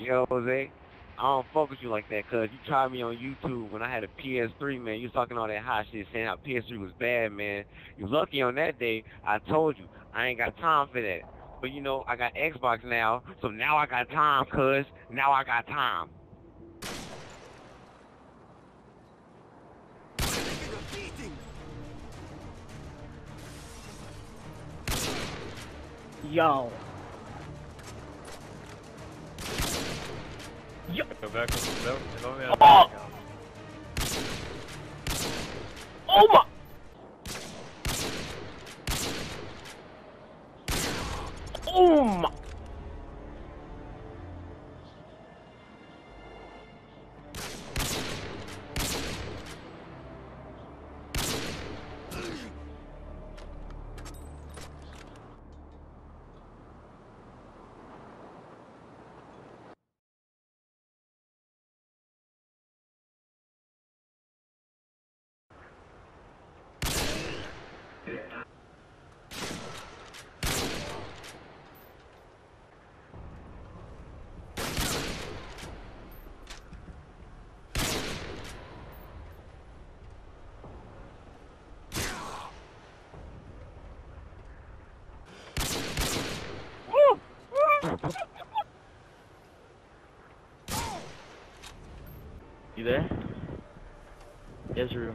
You know, Hozay? I don't fuck with you like that, cuz you tried me on YouTube when I had a PS3, man. You was talking all that hot shit, saying how PS3 was bad, man. You lucky on that day. I told you, I ain't got time for that. But, you know, I got Xbox now, so now I got time, cuz. Now I got time. Yo. Go back, no, Oh! Oh my! Oh my! You there? Israel.